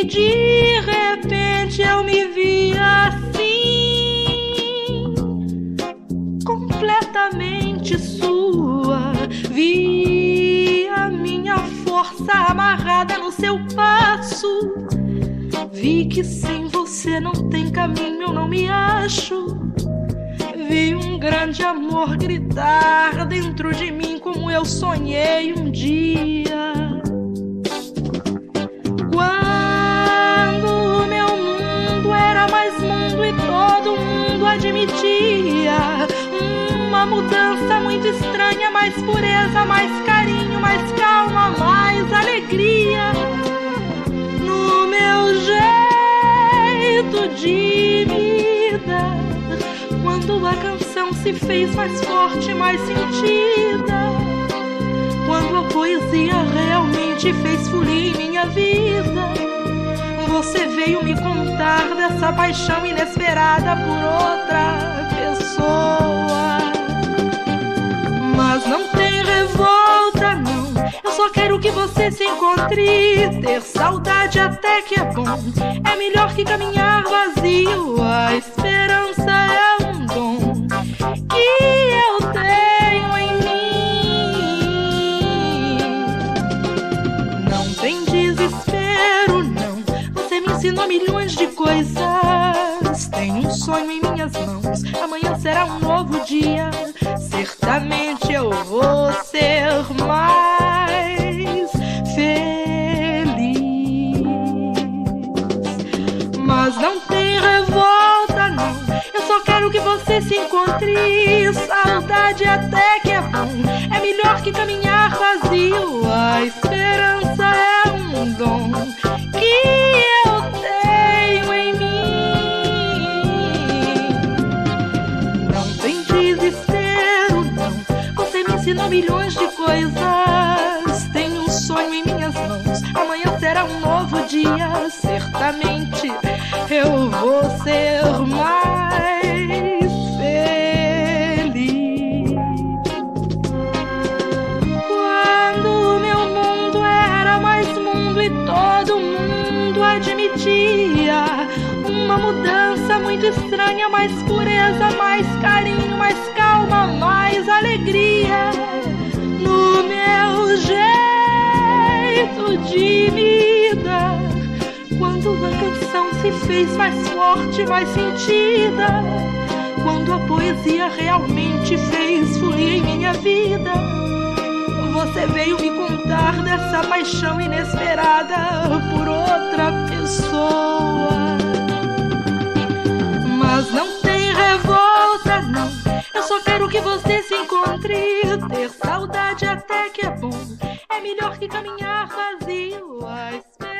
e de repente eu me vi assim, completamente sua. Vi a minha força amarrada no seu passo. Vi que sem você não tem caminho, eu não me acho. Vi um grande amor gritar dentro de mim como eu sonhei um dia. Admitia uma mudança muito estranha, mais pureza, mais carinho, mais calma, mais alegria no meu jeito de vida. Quando a canção se fez mais forte, mais sentida. Quando a poesia realmente fez fluir minha vida você veio me contar dessa paixão inesperada por outra pessoa. Mas não tem revolta, não. Eu só quero que você se encontre. Ter saudade até que é bom. É melhor que caminhar vazio. A esperança é milhões de coisas. Tenho um sonho em minhas mãos. Amanhã será um novo dia. Certamente eu vou ser mais feliz. Mas não tem revolta, não. Eu só quero que você se encontre. Saudade até que é bom. É melhor que caminhar ensinou milhões de coisas. Tenho um sonho em minhas mãos. Amanhã será um novo dia. Certamente eu vou ser mais feliz. Quando meu mundo era mais mundo e todo mundo admitia uma mudança muito estranha, mais pureza, mais carinho, mais calma, mais se fez mais forte, mais sentida, quando a poesia realmente fez fluir em minha vida. Você veio me contar dessa paixão inesperada por outra pessoa. Mas não tem revolta, não. Eu só quero que você se encontre. Ter saudade até que é bom. É melhor que caminhar vazio. A esperança é.